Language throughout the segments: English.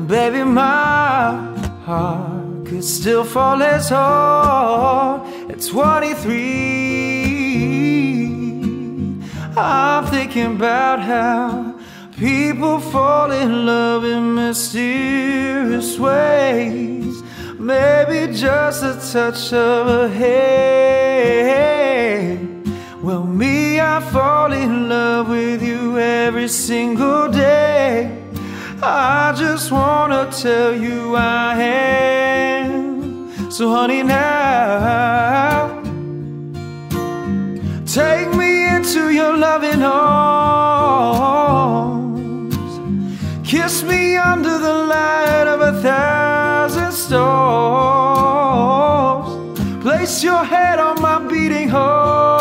Yeah, baby, my heart could still fall as hard at 23. I'm thinking about how people fall in love in mysterious ways. Maybe just a touch of a hand. Well, me, I fall in love with you every single day. I just wanna tell you I am. So, honey, now take me into your loving arms. Kiss me under the light of a thousand stars. Place your head on my beating heart.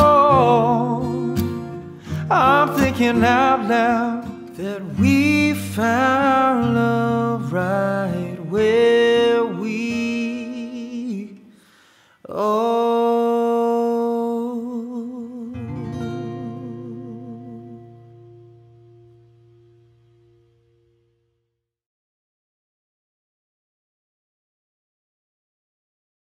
I'm thinking out loud that we found love right where we are.